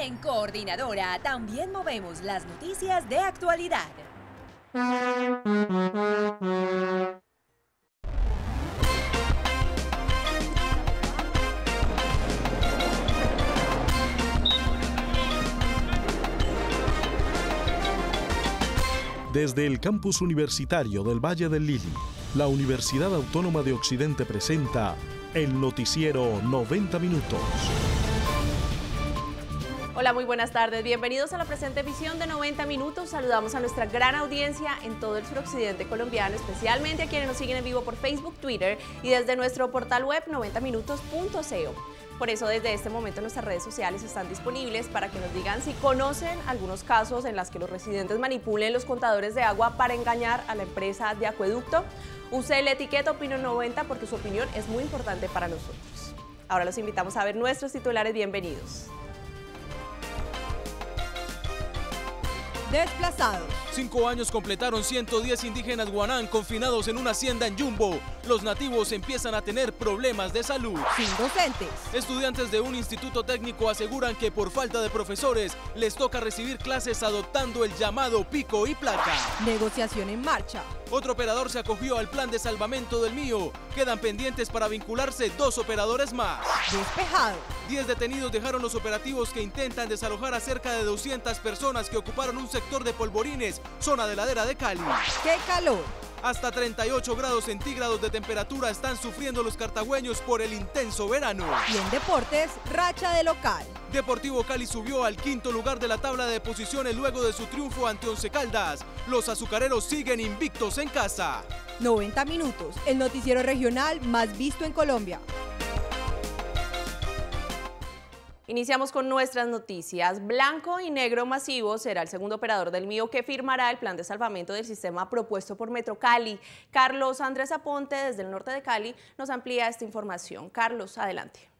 En Coordinadora también movemos las noticias de actualidad. Desde el campus universitario del Valle del Lili, la Universidad Autónoma de Occidente presenta el noticiero 90 minutos. Hola, muy buenas tardes. Bienvenidos a la presente visión de 90 minutos. Saludamos a nuestra gran audiencia en todo el suroccidente colombiano, especialmente a quienes nos siguen en vivo por Facebook, Twitter y desde nuestro portal web 90minutos.co. Por eso desde este momento nuestras redes sociales están disponibles para que nos digan si conocen algunos casos en los que los residentes manipulen los contadores de agua para engañar a la empresa de acueducto. Use la etiqueta Opinión 90 porque su opinión es muy importante para nosotros. Ahora los invitamos a ver nuestros titulares. Bienvenidos. Desplazados. Cinco años completaron 110 indígenas guanán confinados en una hacienda en Jumbo. Los nativos empiezan a tener problemas de salud. Sin docentes. Estudiantes de un instituto técnico aseguran que por falta de profesores les toca recibir clases adoptando el llamado pico y placa. Negociación en marcha. Otro operador se acogió al plan de salvamento del mío. Quedan pendientes para vincularse dos operadores más. Despejado. Diez detenidos dejaron los operativos que intentan desalojar a cerca de 200 personas que ocuparon un sector de polvorines, zona de ladera de Cali. ¡Qué calor! Hasta 38 grados centígrados de temperatura están sufriendo los cartagüeños por el intenso verano. Y en deportes, racha de local. Deportivo Cali subió al quinto lugar de la tabla de posiciones luego de su triunfo ante Once Caldas. Los azucareros siguen invictos en casa. 90 minutos, el noticiero regional más visto en Colombia. Iniciamos con nuestras noticias. Blanco y Negro Masivo será el segundo operador del mío que firmará el plan de salvamento del sistema propuesto por Metro Cali. Carlos Andrés Aponte, desde el norte de Cali, nos amplía esta información. Carlos, adelante.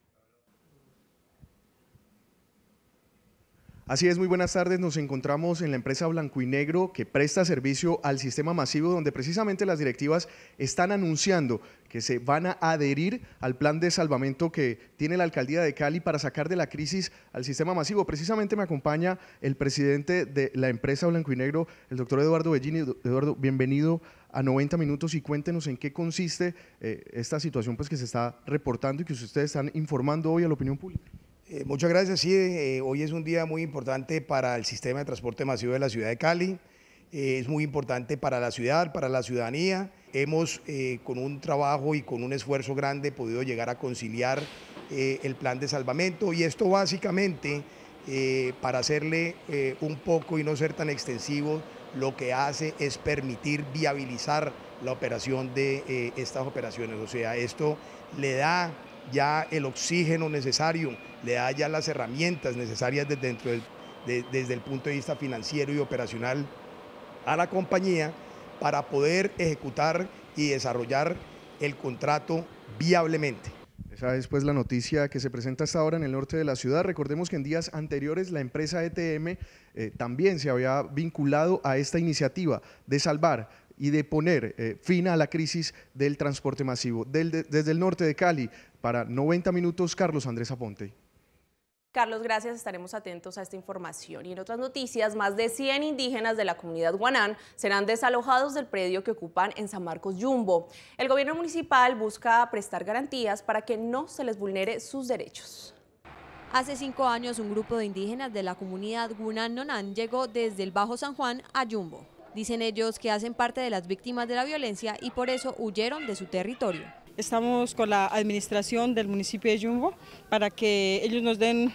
Así es, muy buenas tardes. Nos encontramos en la empresa Blanco y Negro que presta servicio al sistema masivo, donde precisamente las directivas están anunciando que se van a adherir al plan de salvamento que tiene la alcaldía de Cali para sacar de la crisis al sistema masivo. Precisamente me acompaña el presidente de la empresa Blanco y Negro, el doctor Eduardo Bellini. Eduardo, bienvenido a 90 minutos y cuéntenos en qué consiste eh, esta situación pues, que se está reportando y que ustedes están informando hoy a la opinión pública. Eh, muchas gracias. Sí, eh, hoy es un día muy importante para el sistema de transporte masivo de la ciudad de Cali. Eh, es muy importante para la ciudad, para la ciudadanía. Hemos, con un trabajo y con un esfuerzo grande, podido llegar a conciliar el plan de salvamento y esto básicamente, para hacerle un poco y no ser tan extensivo, lo que hace es permitir viabilizar la operación de estas operaciones. O sea, esto le da ya el oxígeno necesario, le da ya las herramientas necesarias desde, dentro desde el punto de vista financiero y operacional a la compañía para poder ejecutar y desarrollar el contrato viablemente. Esa es pues la noticia que se presenta hasta ahora en el norte de la ciudad. Recordemos que en días anteriores la empresa ETM eh, también se había vinculado a esta iniciativa de salvar y de poner eh, fin a la crisis del transporte masivo. desde el norte de Cali, para 90 minutos, Carlos Andrés Aponte. Carlos, gracias. Estaremos atentos a esta información. Y en otras noticias, más de 100 indígenas de la comunidad Guanán serán desalojados del predio que ocupan en San Marcos Yumbo. El gobierno municipal busca prestar garantías para que no se les vulnere sus derechos. Hace cinco años, un grupo de indígenas de la comunidad Gunan Nonan llegó desde el Bajo San Juan a Yumbo. Dicen ellos que hacen parte de las víctimas de la violencia y por eso huyeron de su territorio. Estamos con la administración del municipio de Yumbo para que ellos nos den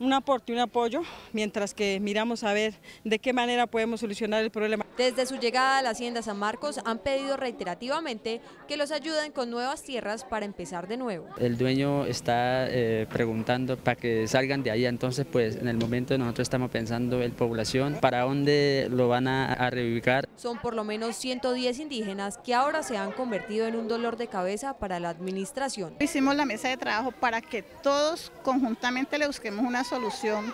un aporte, un apoyo, mientras que miramos a ver de qué manera podemos solucionar el problema. Desde su llegada a la Hacienda San Marcos han pedido reiterativamente que los ayuden con nuevas tierras para empezar de nuevo. El dueño está eh, preguntando para que salgan de ahí, entonces pues en el momento nosotros estamos pensando en población, para dónde lo van a, a reubicar. Son por lo menos 110 indígenas que ahora se han convertido en un dolor de cabeza para la administración. Hicimos la mesa de trabajo para que todos conjuntamente le busquemos una solución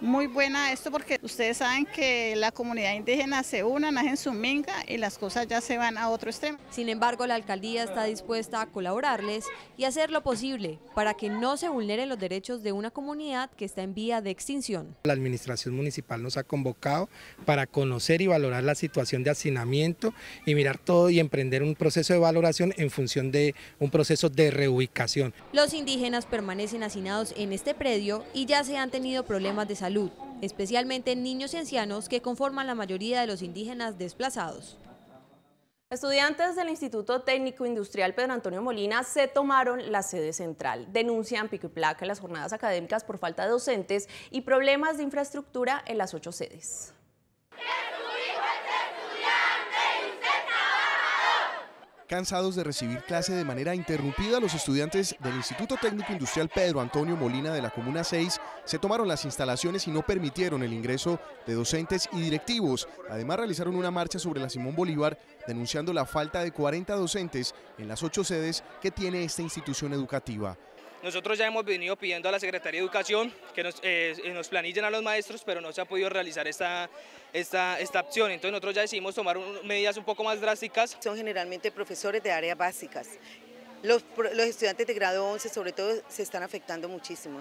muy buena esto porque ustedes saben que la comunidad indígena se una, nace en su minga y las cosas ya se van a otro extremo. Sin embargo, la alcaldía está dispuesta a colaborarles y hacer lo posible para que no se vulneren los derechos de una comunidad que está en vía de extinción. La administración municipal nos ha convocado para conocer y valorar la situación de hacinamiento y mirar todo y emprender un proceso de valoración en función de un proceso de reubicación. Los indígenas permanecen hacinados en este predio y ya se han tenido problemas de salud, especialmente niños y ancianos que conforman la mayoría de los indígenas desplazados. Estudiantes del Instituto Técnico Industrial Pedro Antonio Molina se tomaron la sede central. Denuncian pico y placa en las jornadas académicas por falta de docentes y problemas de infraestructura en las ocho sedes. Cansados de recibir clase de manera interrumpida, los estudiantes del Instituto Técnico Industrial Pedro Antonio Molina de la Comuna 6 se tomaron las instalaciones y no permitieron el ingreso de docentes y directivos. Además, realizaron una marcha sobre la Simón Bolívar denunciando la falta de 40 docentes en las ocho sedes que tiene esta institución educativa. Nosotros ya hemos venido pidiendo a la Secretaría de Educación que nos, eh, nos planillen a los maestros, pero no se ha podido realizar esta, esta, esta opción. Entonces nosotros ya decidimos tomar medidas un poco más drásticas. Son generalmente profesores de áreas básicas. Los, los estudiantes de grado 11 sobre todo se están afectando muchísimo.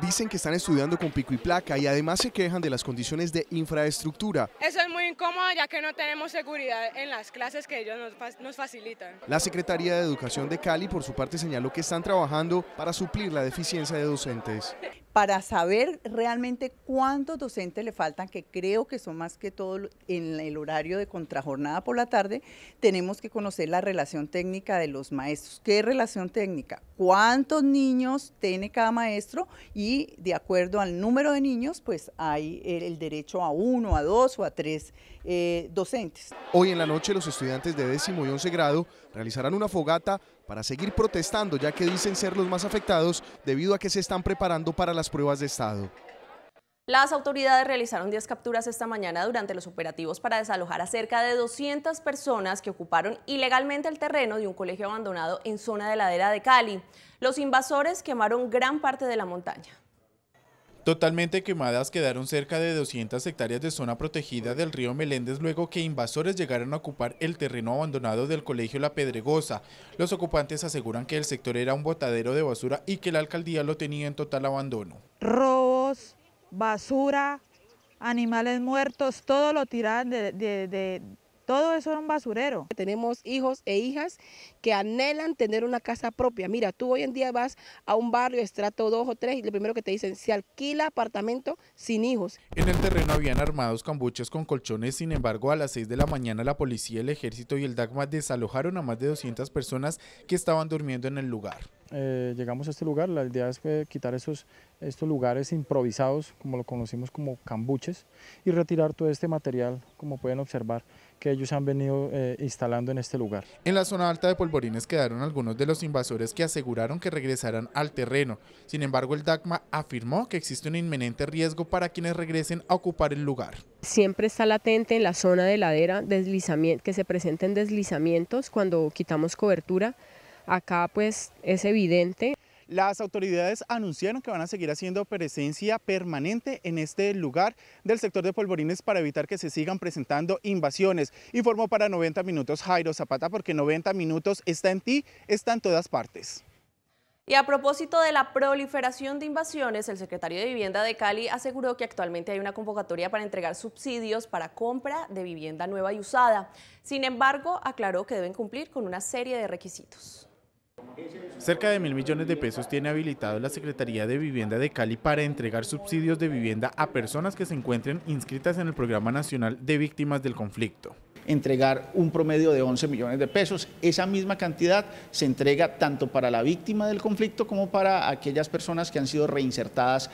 Dicen que están estudiando con pico y placa y además se quejan de las condiciones de infraestructura. Eso es muy incómodo ya que no tenemos seguridad en las clases que ellos nos, nos facilitan. La Secretaría de Educación de Cali por su parte señaló que están trabajando para suplir la deficiencia de docentes para saber realmente cuántos docentes le faltan, que creo que son más que todo en el horario de contrajornada por la tarde, tenemos que conocer la relación técnica de los maestros. ¿Qué relación técnica? ¿Cuántos niños tiene cada maestro? Y de acuerdo al número de niños, pues hay el derecho a uno, a dos o a tres eh, docentes. Hoy en la noche los estudiantes de décimo y once grado realizarán una fogata para seguir protestando, ya que dicen ser los más afectados debido a que se están preparando para las pruebas de Estado. Las autoridades realizaron 10 capturas esta mañana durante los operativos para desalojar a cerca de 200 personas que ocuparon ilegalmente el terreno de un colegio abandonado en zona de ladera de Cali. Los invasores quemaron gran parte de la montaña. Totalmente quemadas quedaron cerca de 200 hectáreas de zona protegida del río Meléndez luego que invasores llegaron a ocupar el terreno abandonado del colegio La Pedregosa. Los ocupantes aseguran que el sector era un botadero de basura y que la alcaldía lo tenía en total abandono. Robos, basura, animales muertos, todo lo tiran de, de todo eso era un basurero. Tenemos hijos e hijas que anhelan tener una casa propia. Mira, tú hoy en día vas a un barrio, estrato 2 o 3, y lo primero que te dicen, se alquila apartamento sin hijos. En el terreno habían armados cambuches con colchones, sin embargo, a las 6 de la mañana la policía, el ejército y el DACMA desalojaron a más de 200 personas que estaban durmiendo en el lugar. Eh, llegamos a este lugar, la idea es quitar esos, estos lugares improvisados, como lo conocimos como cambuches, y retirar todo este material, como pueden observar, que ellos han venido eh, instalando en este lugar. En la zona alta de Polvorines quedaron algunos de los invasores que aseguraron que regresarán al terreno. Sin embargo, el DACMA afirmó que existe un inminente riesgo para quienes regresen a ocupar el lugar. Siempre está latente en la zona de ladera deslizamiento, que se presenten deslizamientos cuando quitamos cobertura. Acá pues es evidente. Las autoridades anunciaron que van a seguir haciendo presencia permanente en este lugar del sector de Polvorines para evitar que se sigan presentando invasiones. Informó para 90 minutos Jairo Zapata porque 90 minutos está en ti, está en todas partes. Y a propósito de la proliferación de invasiones, el secretario de Vivienda de Cali aseguró que actualmente hay una convocatoria para entregar subsidios para compra de vivienda nueva y usada. Sin embargo, aclaró que deben cumplir con una serie de requisitos. Cerca de mil millones de pesos tiene habilitado la Secretaría de Vivienda de Cali para entregar subsidios de vivienda a personas que se encuentren inscritas en el Programa Nacional de Víctimas del Conflicto entregar un promedio de 11 millones de pesos. Esa misma cantidad se entrega tanto para la víctima del conflicto como para aquellas personas que han sido reinsertadas.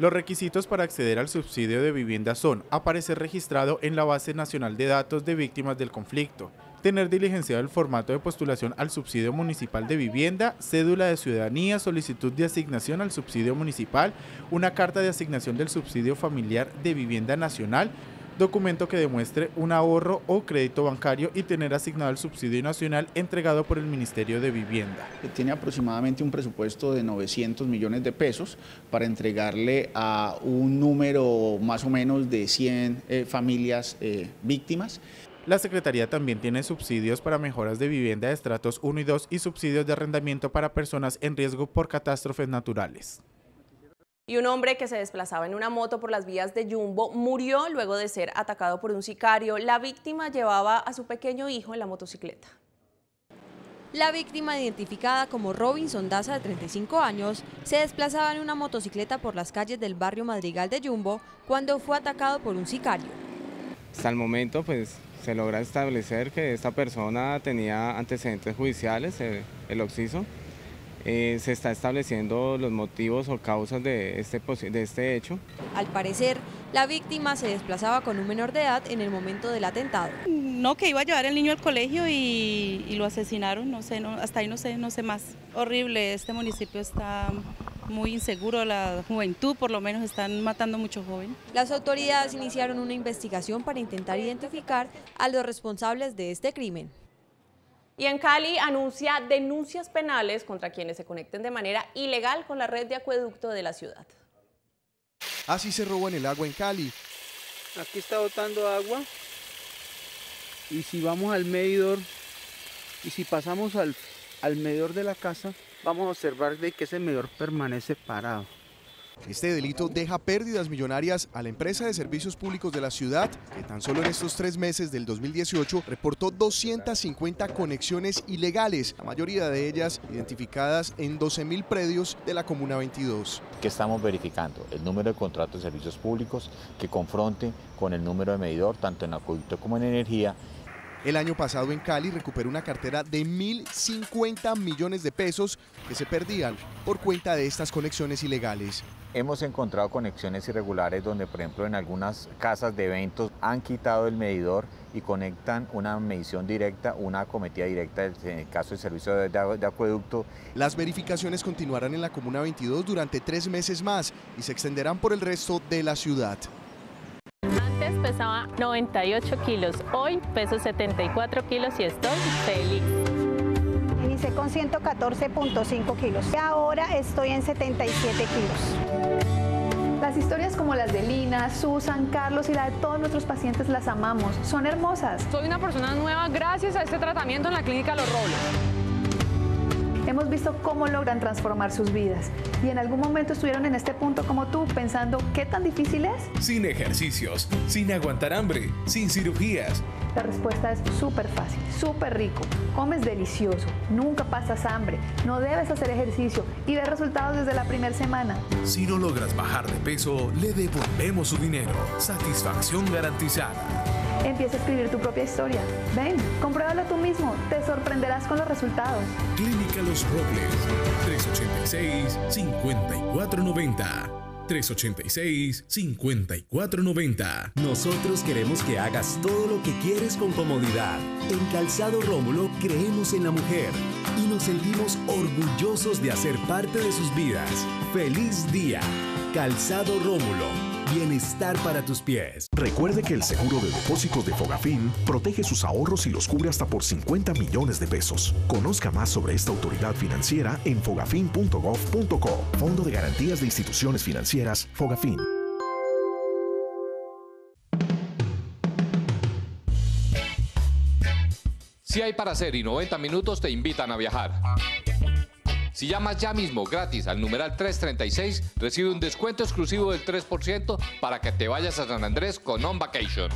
Los requisitos para acceder al subsidio de vivienda son aparecer registrado en la Base Nacional de Datos de Víctimas del Conflicto, tener diligenciado el formato de postulación al subsidio municipal de vivienda, cédula de ciudadanía, solicitud de asignación al subsidio municipal, una carta de asignación del subsidio familiar de vivienda nacional, documento que demuestre un ahorro o crédito bancario y tener asignado el subsidio nacional entregado por el Ministerio de Vivienda. Tiene aproximadamente un presupuesto de 900 millones de pesos para entregarle a un número más o menos de 100 eh, familias eh, víctimas. La Secretaría también tiene subsidios para mejoras de vivienda de estratos 1 y 2 y subsidios de arrendamiento para personas en riesgo por catástrofes naturales. Y un hombre que se desplazaba en una moto por las vías de Jumbo murió luego de ser atacado por un sicario. La víctima llevaba a su pequeño hijo en la motocicleta. La víctima, identificada como Robinson Daza, de 35 años, se desplazaba en una motocicleta por las calles del barrio Madrigal de Jumbo cuando fue atacado por un sicario. Hasta el momento, pues se logra establecer que esta persona tenía antecedentes judiciales, el, el occiso. Eh, se está estableciendo los motivos o causas de este, de este hecho. Al parecer, la víctima se desplazaba con un menor de edad en el momento del atentado. No, que iba a llevar al niño al colegio y, y lo asesinaron, no sé, no, hasta ahí no sé, no sé más. Horrible, este municipio está muy inseguro, la juventud por lo menos están matando mucho joven. Las autoridades iniciaron una investigación para intentar identificar a los responsables de este crimen. Y en Cali anuncia denuncias penales contra quienes se conecten de manera ilegal con la red de acueducto de la ciudad. Así se roban el agua en Cali. Aquí está botando agua. Y si vamos al medidor y si pasamos al, al medidor de la casa, vamos a observar de que ese medidor permanece parado. Este delito deja pérdidas millonarias a la empresa de servicios públicos de la ciudad, que tan solo en estos tres meses del 2018 reportó 250 conexiones ilegales, la mayoría de ellas identificadas en 12.000 predios de la Comuna 22. ¿Qué estamos verificando? El número de contratos de servicios públicos que confronte con el número de medidor, tanto en acueducto como en energía, el año pasado en Cali recuperó una cartera de 1.050 millones de pesos que se perdían por cuenta de estas conexiones ilegales. Hemos encontrado conexiones irregulares donde, por ejemplo, en algunas casas de eventos han quitado el medidor y conectan una medición directa, una acometida directa en el caso del servicio de, de, acueducto. Las verificaciones continuarán en la Comuna 22 durante tres meses más y se extenderán por el resto de la ciudad. Pesaba 98 kilos, hoy peso 74 kilos y estoy feliz. Inicié con 114.5 kilos y ahora estoy en 77 kilos. Las historias como las de Lina, Susan, Carlos y la de todos nuestros pacientes las amamos. Son hermosas. Soy una persona nueva gracias a este tratamiento en la clínica Los Robles. Hemos visto cómo logran transformar sus vidas y en algún momento estuvieron en este punto como tú pensando qué tan difícil es. Sin ejercicios, sin aguantar hambre, sin cirugías. La respuesta es súper fácil, súper rico. Comes delicioso, nunca pasas hambre, no debes hacer ejercicio y ves resultados desde la primera semana. Si no logras bajar de peso, le devolvemos su dinero. Satisfacción garantizada. Empieza a escribir tu propia historia. Ven, compruébalo tú mismo. Te sorprenderás con los resultados. Clínica Los Robles. 386-5490. 386-5490. Nosotros queremos que hagas todo lo que quieres con comodidad. En Calzado Rómulo creemos en la mujer y nos sentimos orgullosos de hacer parte de sus vidas. ¡Feliz día! Calzado Rómulo. Bienestar para tus pies. Recuerde que el seguro de depósitos de Fogafín protege sus ahorros y los cubre hasta por 50 millones de pesos. Conozca más sobre esta autoridad financiera en fogafín.gov.co. Fondo de Garantías de Instituciones Financieras, Fogafín. Si hay para hacer y 90 minutos te invitan a viajar. Si llamas ya mismo gratis al numeral 336, recibe un descuento exclusivo del 3% para que te vayas a San Andrés con On Vacation.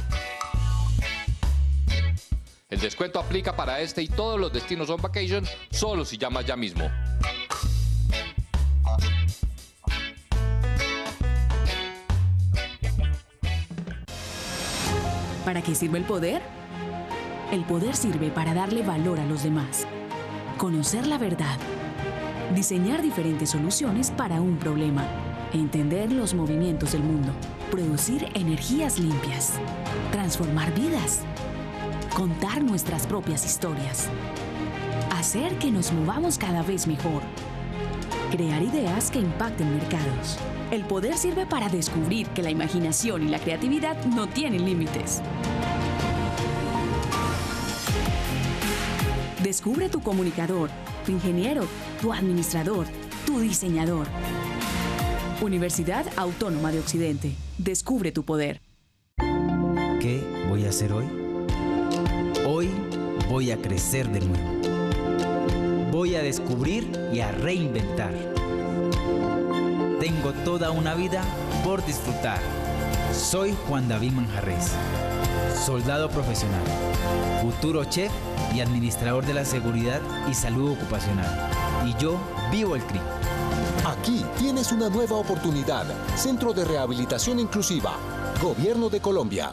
El descuento aplica para este y todos los destinos On Vacation solo si llamas ya mismo. ¿Para qué sirve el poder? El poder sirve para darle valor a los demás, conocer la verdad diseñar diferentes soluciones para un problema, entender los movimientos del mundo, producir energías limpias, transformar vidas, contar nuestras propias historias, hacer que nos movamos cada vez mejor, crear ideas que impacten mercados El poder sirve para descubrir que la imaginación y la creatividad no tienen límites. Descubre tu comunicador, tu ingeniero, tu administrador, tu diseñador. Universidad Autónoma de Occidente. Descubre tu poder. ¿Qué voy a hacer hoy? Hoy voy a crecer de nuevo. Voy a descubrir y a reinventar. Tengo toda una vida por disfrutar. Soy Juan David Manjarres, soldado profesional, futuro chef y administrador de la seguridad y salud ocupacional. Y yo vivo el CRI. Aquí tienes una nueva oportunidad. Centro de Rehabilitación Inclusiva. Gobierno de Colombia.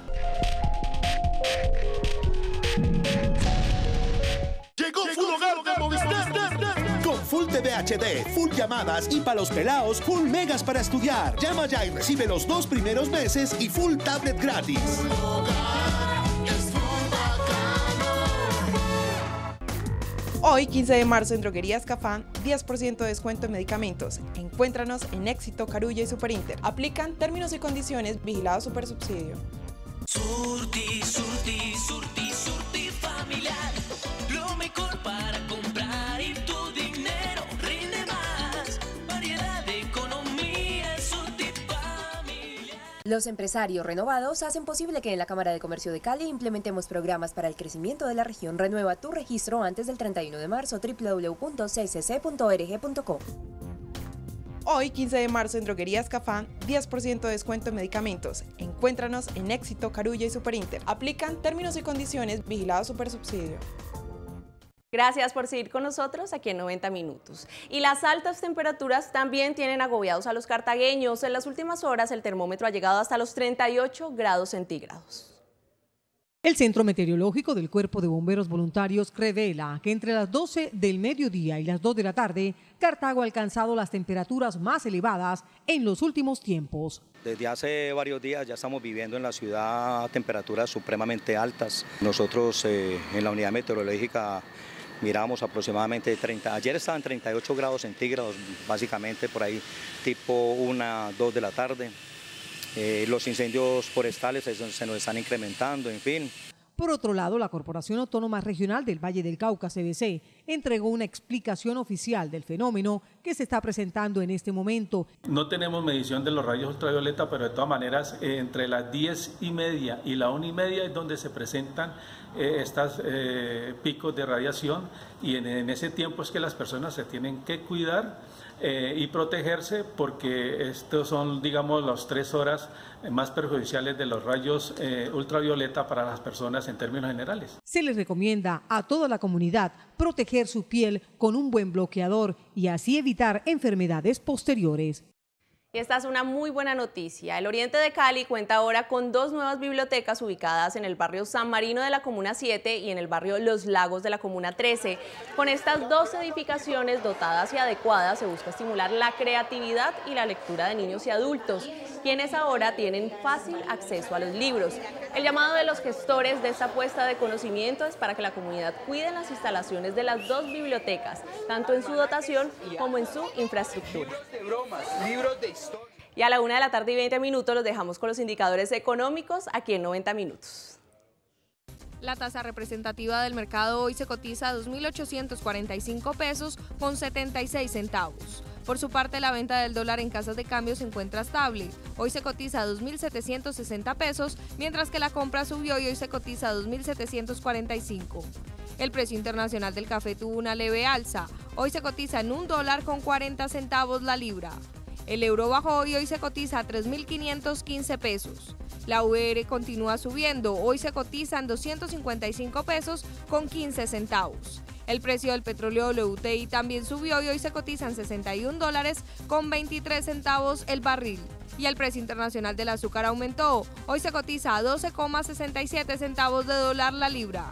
Llegó Full Hogar de Movistar. Con Full TV HD, Full llamadas y para los pelados, Full megas para estudiar. Llama ya y recibe los dos primeros meses y Full tablet gratis. Hoy, 15 de marzo, en Droguerías Cafán, 10% de descuento en medicamentos. Encuéntranos en Éxito, Carulla y Superinter. Aplican términos y condiciones vigilado Supersubsidio. Surti, surti, surti, surti familiar. Los empresarios renovados hacen posible que en la Cámara de Comercio de Cali implementemos programas para el crecimiento de la región. Renueva tu registro antes del 31 de marzo www.ccc.org.co. Hoy, 15 de marzo, en Droguerías Cafán, 10% de descuento en medicamentos. Encuéntranos en Éxito, Carulla y Superinter. Aplican términos y condiciones vigilado Supersubsidio. Gracias por seguir con nosotros aquí en 90 minutos. Y las altas temperaturas también tienen agobiados a los cartagueños. En las últimas horas el termómetro ha llegado hasta los 38 grados centígrados. El Centro Meteorológico del Cuerpo de Bomberos Voluntarios revela que entre las 12 del mediodía y las 2 de la tarde, Cartago ha alcanzado las temperaturas más elevadas en los últimos tiempos. Desde hace varios días ya estamos viviendo en la ciudad temperaturas supremamente altas. Nosotros eh, en la unidad meteorológica miramos aproximadamente 30, ayer estaban 38 grados centígrados, básicamente por ahí tipo 1, 2 de la tarde. Eh, los incendios forestales se, se nos están incrementando, en fin. Por otro lado, la Corporación Autónoma Regional del Valle del Cauca, CBC, entregó una explicación oficial del fenómeno que se está presentando en este momento. No tenemos medición de los rayos ultravioleta, pero de todas maneras, eh, entre las 10 y media y la 1 y media es donde se presentan eh, estos eh, picos de radiación y en, en ese tiempo es que las personas se tienen que cuidar eh, y protegerse porque estos son, digamos, las tres horas más perjudiciales de los rayos eh, ultravioleta para las personas en términos generales. Se les recomienda a toda la comunidad proteger su piel con un buen bloqueador y así evitar enfermedades posteriores. Y esta es una muy buena noticia. El Oriente de Cali cuenta ahora con dos nuevas bibliotecas ubicadas en el barrio San Marino de la Comuna 7 y en el barrio Los Lagos de la Comuna 13. Con estas dos edificaciones dotadas y adecuadas se busca estimular la creatividad y la lectura de niños y adultos, quienes ahora tienen fácil acceso a los libros. El llamado de los gestores de esta apuesta de conocimiento es para que la comunidad cuide las instalaciones de las dos bibliotecas, tanto en su dotación como en su infraestructura. Y a la una de la tarde y 20 minutos los dejamos con los indicadores económicos aquí en 90 minutos. La tasa representativa del mercado hoy se cotiza a 2.845 pesos con 76 centavos. Por su parte, la venta del dólar en casas de cambio se encuentra estable. Hoy se cotiza a 2.760 pesos, mientras que la compra subió y hoy se cotiza a 2.745. El precio internacional del café tuvo una leve alza. Hoy se cotiza en un dólar con 40 centavos la libra. El euro bajó y hoy se cotiza a 3.515 pesos. La UR continúa subiendo, hoy se cotiza en 255 pesos con 15 centavos. El precio del petróleo WTI también subió y hoy se cotiza en 61 dólares con 23 centavos el barril. Y el precio internacional del azúcar aumentó, hoy se cotiza a 12,67 centavos de dólar la libra.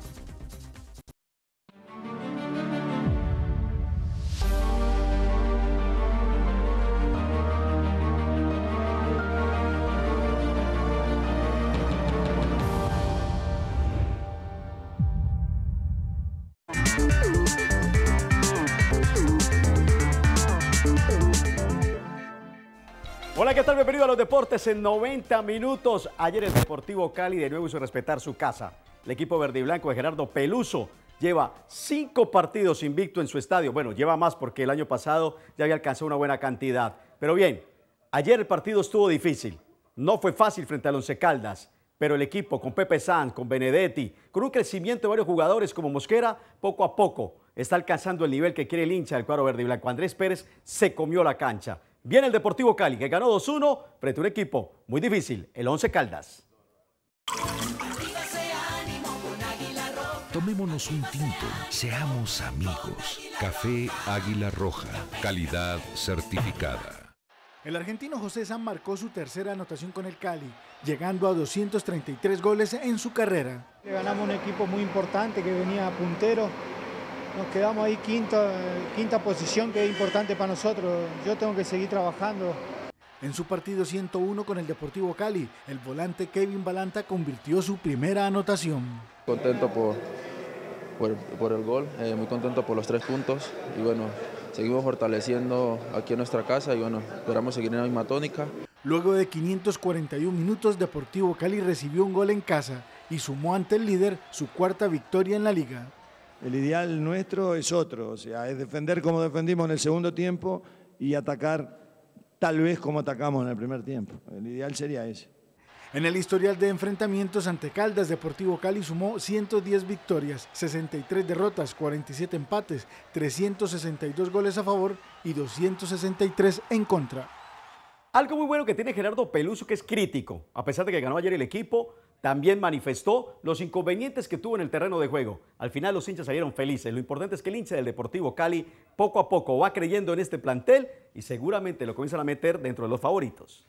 Deportes en 90 minutos. Ayer el Deportivo Cali de nuevo hizo respetar su casa. El equipo verde y blanco de Gerardo Peluso lleva cinco partidos invicto en su estadio. Bueno, lleva más porque el año pasado ya había alcanzado una buena cantidad. Pero bien, ayer el partido estuvo difícil. No fue fácil frente al Once Caldas, pero el equipo con Pepe Sanz, con Benedetti, con un crecimiento de varios jugadores como Mosquera, poco a poco está alcanzando el nivel que quiere el hincha del cuadro verde y blanco. Andrés Pérez se comió la cancha. Viene el Deportivo Cali, que ganó 2-1 frente a un equipo muy difícil, el Once Caldas. Tomémonos un tinto, seamos amigos. Café Águila Roja, calidad certificada. El argentino José San marcó su tercera anotación con el Cali, llegando a 233 goles en su carrera. Le ganamos un equipo muy importante que venía puntero. Nos quedamos ahí quinta, quinta posición que es importante para nosotros. Yo tengo que seguir trabajando. En su partido 101 con el Deportivo Cali, el volante Kevin Balanta convirtió su primera anotación. Contento por, por, por el gol, eh, muy contento por los tres puntos y bueno, seguimos fortaleciendo aquí en nuestra casa y bueno, esperamos seguir en la misma tónica. Luego de 541 minutos, Deportivo Cali recibió un gol en casa y sumó ante el líder su cuarta victoria en la liga. El ideal nuestro es otro, o sea, es defender como defendimos en el segundo tiempo y atacar tal vez como atacamos en el primer tiempo. El ideal sería ese. En el historial de enfrentamientos ante Caldas, Deportivo Cali sumó 110 victorias, 63 derrotas, 47 empates, 362 goles a favor y 263 en contra. Algo muy bueno que tiene Gerardo Peluso que es crítico. A pesar de que ganó ayer el equipo, también manifestó los inconvenientes que tuvo en el terreno de juego. Al final los hinchas salieron felices. Lo importante es que el hincha del Deportivo Cali poco a poco va creyendo en este plantel y seguramente lo comienzan a meter dentro de los favoritos.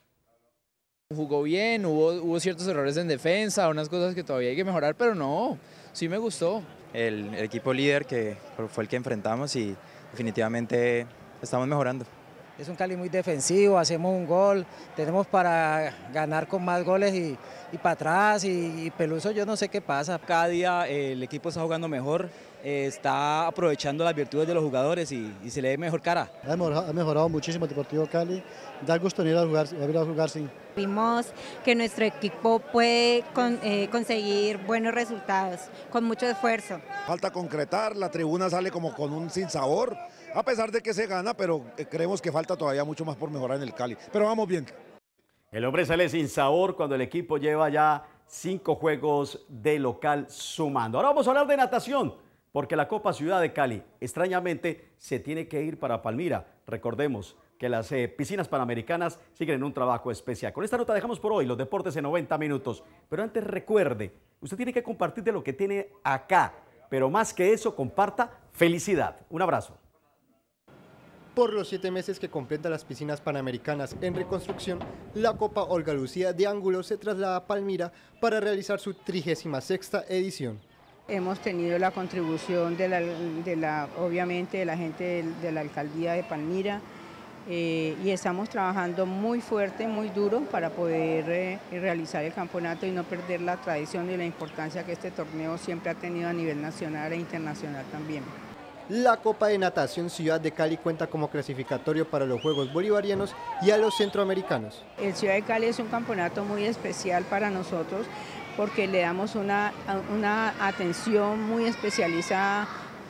Jugó bien, hubo, hubo ciertos errores en defensa, unas cosas que todavía hay que mejorar, pero no, sí me gustó. El, el equipo líder que fue el que enfrentamos y definitivamente estamos mejorando. Es un Cali muy defensivo, hacemos un gol, tenemos para ganar con más goles y, y para atrás y, y, Peluso yo no sé qué pasa. Cada día eh, el equipo está jugando mejor, eh, está aprovechando las virtudes de los jugadores y, y se le ve mejor cara. Ha mejorado, ha mejorado muchísimo el Deportivo Cali, da gusto venir a jugar, a venir a jugar sí. Vimos que nuestro equipo puede con, eh, conseguir buenos resultados con mucho esfuerzo. Falta concretar, la tribuna sale como con un sinsabor, a pesar de que se gana, pero creemos que falta todavía mucho más por mejorar en el Cali. Pero vamos bien. El hombre sale sin sabor cuando el equipo lleva ya cinco juegos de local sumando. Ahora vamos a hablar de natación, porque la Copa Ciudad de Cali, extrañamente, se tiene que ir para Palmira. Recordemos que las eh, piscinas panamericanas siguen en un trabajo especial. Con esta nota dejamos por hoy los deportes en 90 minutos. Pero antes recuerde, usted tiene que compartir de lo que tiene acá. Pero más que eso, comparta felicidad. Un abrazo. Por los siete meses que completan las piscinas panamericanas en reconstrucción, la Copa Olga Lucía de Ángulo se traslada a Palmira para realizar su 36 edición. Hemos tenido la contribución de la, obviamente de la gente de, de la alcaldía de Palmira eh, y estamos trabajando muy fuerte, muy duro para poder eh, realizar el campeonato y no perder la tradición y la importancia que este torneo siempre ha tenido a nivel nacional e internacional también. La Copa de Natación Ciudad de Cali cuenta como clasificatorio para los Juegos Bolivarianos y a los Centroamericanos. El Ciudad de Cali es un campeonato muy especial para nosotros porque le damos una, una atención muy especializada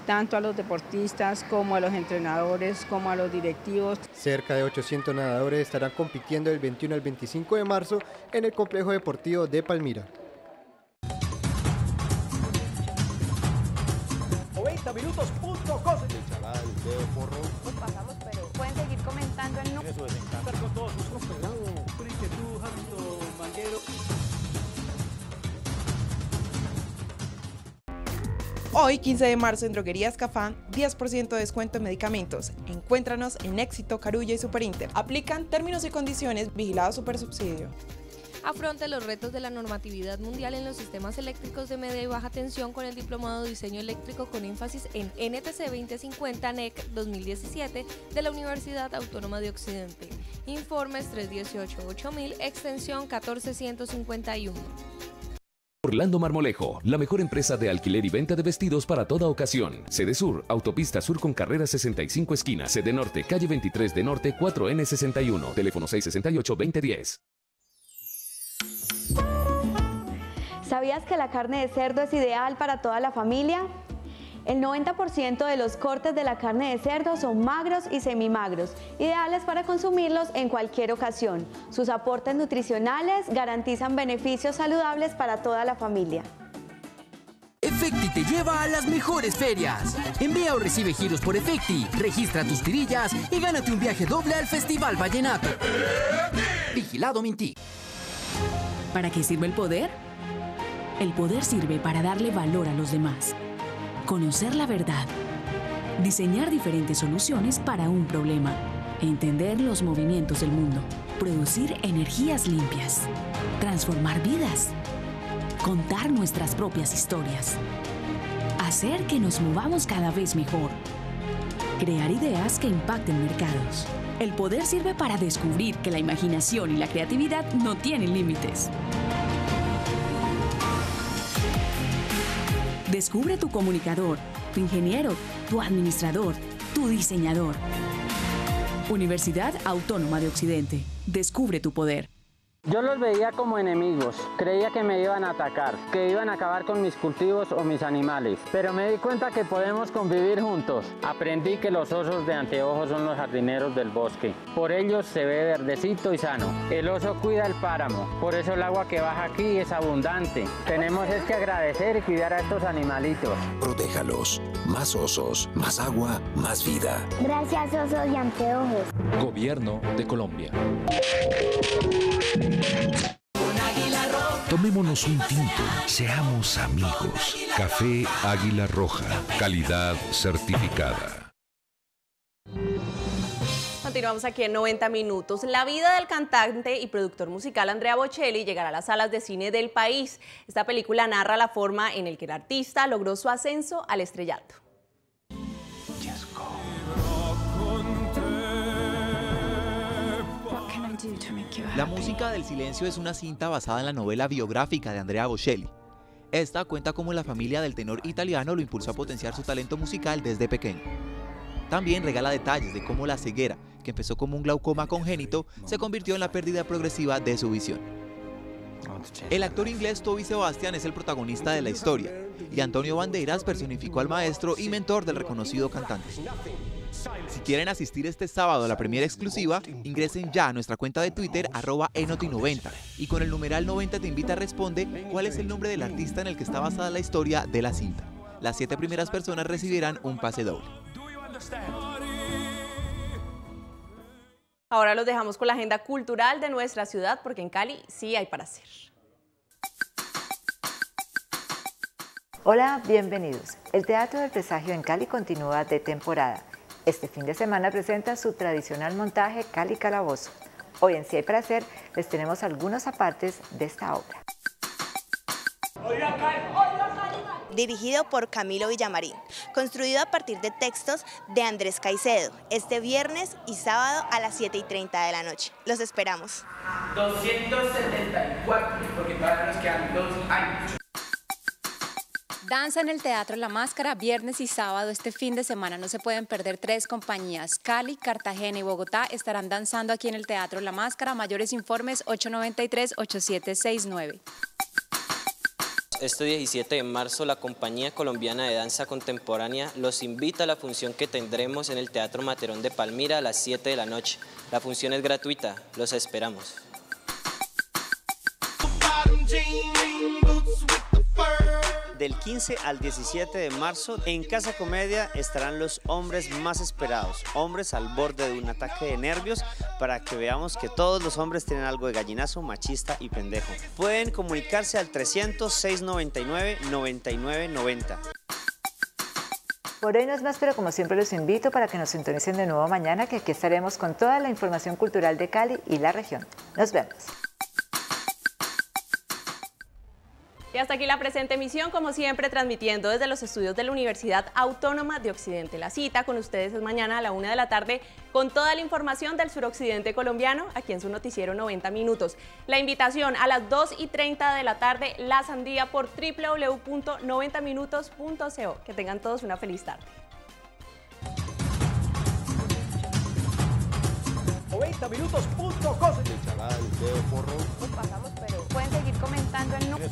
tanto a los deportistas como a los entrenadores, como a los directivos. Cerca de 800 nadadores estarán compitiendo del 21 al 25 de marzo en el Complejo Deportivo de Palmira. Hoy, 15 de marzo, en Droguerías Cafán, 10% de descuento en medicamentos. Encuéntranos en Éxito, Carulla y Superinter. Aplican términos y condiciones vigilado Supersubsidio. Afronte los retos de la normatividad mundial en los sistemas eléctricos de media y baja tensión con el Diplomado de Diseño Eléctrico con énfasis en NTC 2050 NEC 2017 de la Universidad Autónoma de Occidente. Informes 318-8000, extensión 14151. Orlando Marmolejo, la mejor empresa de alquiler y venta de vestidos para toda ocasión. Sede Sur, Autopista Sur con carrera 65 esquina. Sede Norte, calle 23 de Norte 4N61. Teléfono 668-2010. ¿Sabías que la carne de cerdo es ideal para toda la familia? El 90% de los cortes de la carne de cerdo son magros y semimagros, ideales para consumirlos en cualquier ocasión. Sus aportes nutricionales garantizan beneficios saludables para toda la familia. Efecti te lleva a las mejores ferias. Envía o recibe giros por Efecti, registra tus tirillas y gánate un viaje doble al Festival Vallenato. Vigilado Minty. ¿Para qué sirve el poder? El poder sirve para darle valor a los demás, conocer la verdad, diseñar diferentes soluciones para un problema, entender los movimientos del mundo, producir energías limpias, transformar vidas, contar nuestras propias historias, hacer que nos movamos cada vez mejor, crear ideas que impacten mercados. El poder sirve para descubrir que la imaginación y la creatividad no tienen límites. Descubre tu comunicador, tu ingeniero, tu administrador, tu diseñador. Universidad Autónoma de Occidente. Descubre tu poder. Yo los veía como enemigos, creía que me iban a atacar, que iban a acabar con mis cultivos o mis animales, pero me di cuenta que podemos convivir juntos. Aprendí que los osos de anteojos son los jardineros del bosque, por ellos se ve verdecito y sano. El oso cuida el páramo, por eso el agua que baja aquí es abundante. Tenemos es que agradecer y cuidar a estos animalitos. Protéjalos. Más osos, más agua, más vida. Gracias, osos y anteojos. Gobierno de Colombia. Tomémonos un tinto, seamos amigos. Café Águila Roja, calidad certificada. Continuamos aquí en 90 minutos. La vida del cantante y productor musical Andrea Bocelli llegará a las salas de cine del país. Esta película narra la forma en la que el artista logró su ascenso al estrellato. La música del silencio es una cinta basada en la novela biográfica de Andrea Bocelli. Esta cuenta cómo la familia del tenor italiano lo impulsó a potenciar su talento musical desde pequeño. También regala detalles de cómo la ceguera, que empezó como un glaucoma congénito, se convirtió en la pérdida progresiva de su visión. El actor inglés Toby Sebastian es el protagonista de la historia y Antonio Banderas personificó al maestro y mentor del reconocido cantante. Si quieren asistir este sábado a la primera exclusiva, ingresen ya a nuestra cuenta de Twitter arroba enoti90 y con el numeral 90 te invita a responde cuál es el nombre del artista en el que está basada la historia de la cinta. Las siete primeras personas recibirán un pase doble. Ahora los dejamos con la agenda cultural de nuestra ciudad porque en Cali sí hay para hacer. Hola, bienvenidos. El Teatro del Presagio en Cali continúa de temporada. Este fin de semana presenta su tradicional montaje Cali Calabozo. Hoy en Sí hay para hacer les tenemos algunos apartes de esta obra. Dirigido por Camilo Villamarín, construido a partir de textos de Andrés Caicedo, este viernes y sábado a las 7 y 30 de la noche. Los esperamos. 274, porque todavía nos quedan dos años. Danza en el Teatro La Máscara, viernes y sábado. Este fin de semana no se pueden perder tres compañías. Cali, Cartagena y Bogotá estarán danzando aquí en el Teatro La Máscara. Mayores informes 893-8769. Este 17 de marzo la Compañía Colombiana de Danza Contemporánea los invita a la función que tendremos en el Teatro Materón de Palmira a las 7 de la noche. La función es gratuita, los esperamos. Del 15 al 17 de marzo en Casa Comedia estarán los hombres más esperados, hombres al borde de un ataque de nervios para que veamos que todos los hombres tienen algo de gallinazo, machista y pendejo. Pueden comunicarse al 300 699 9990. Por hoy no es más, pero como siempre los invito para que nos sintonicen de nuevo mañana, que aquí estaremos con toda la información cultural de Cali y la región. Nos vemos. Hasta aquí la presente emisión, como siempre, transmitiendo desde los estudios de la Universidad Autónoma de Occidente. La cita con ustedes es mañana a la una de la tarde con toda la información del suroccidente colombiano aquí en su noticiero 90 minutos. La invitación a las 2 y 30 de la tarde, La Sandía por www.90minutos.co. Que tengan todos una feliz tarde. 90minutos.com. Nos pasamos, pero pueden seguir comentando el número.